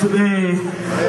Blasphemy.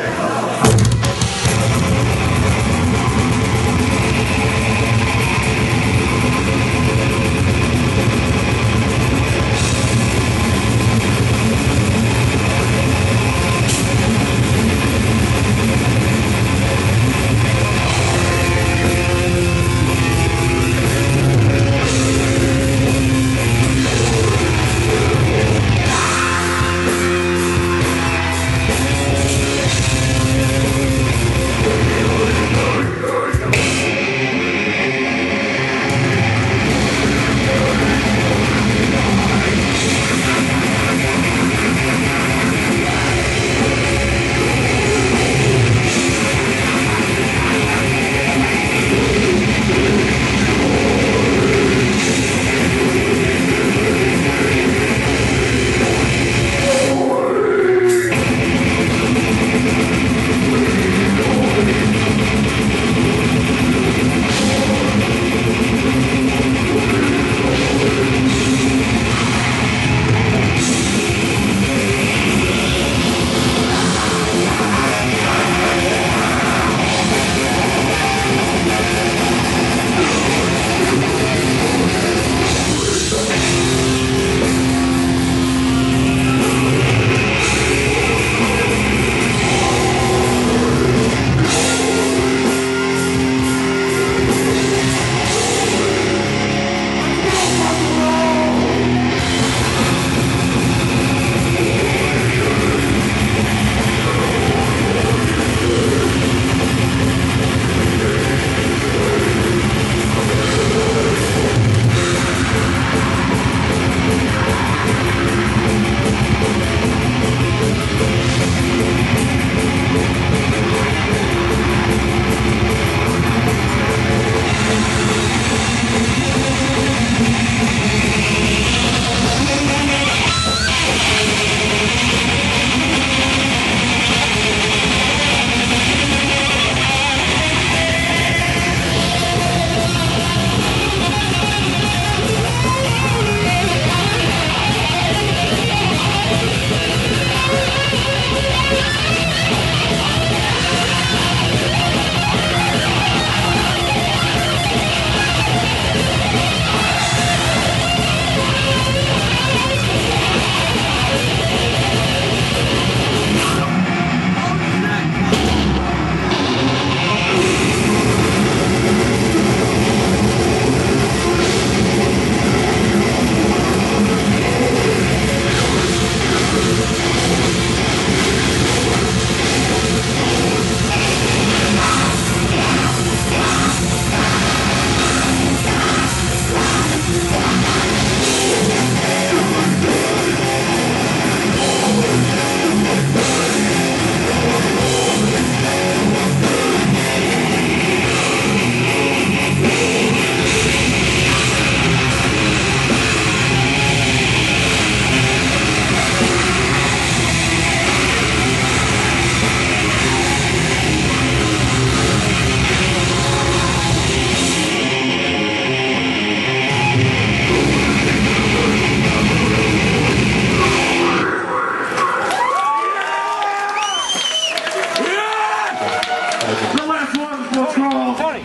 The last one was called Tony.